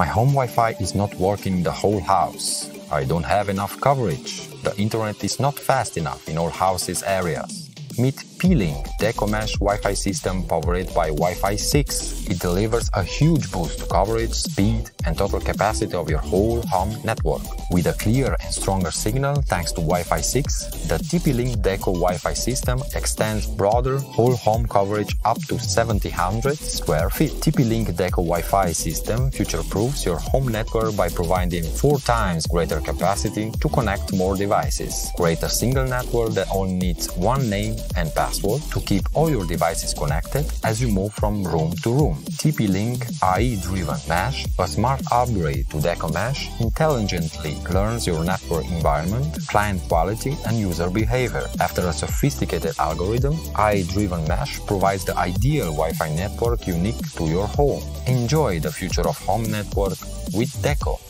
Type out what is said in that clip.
My home Wi-Fi is not working in the whole house. I don't have enough coverage. The internet is not fast enough in all houses areas. Meet TP-Link Deco Mesh Wi-Fi system powered by Wi-Fi 6. It delivers a huge boost to coverage, speed and total capacity of your whole home network. With a clear and stronger signal thanks to Wi-Fi 6, the TP-Link Deco Wi-Fi system extends broader whole home coverage up to 700 square feet. TP-Link Deco Wi-Fi system future-proofs your home network by providing four times greater capacity to connect more devices. Create a single network that only needs one name and password to keep all your devices connected as you move from room to room. TP-Link AI-driven Mesh, a smart upgrade to Deco Mesh, intelligently learns your network environment, client quality and user behavior. After a sophisticated algorithm, AI-driven Mesh provides the ideal Wi-Fi network unique to your home. Enjoy the future of home network with Deco.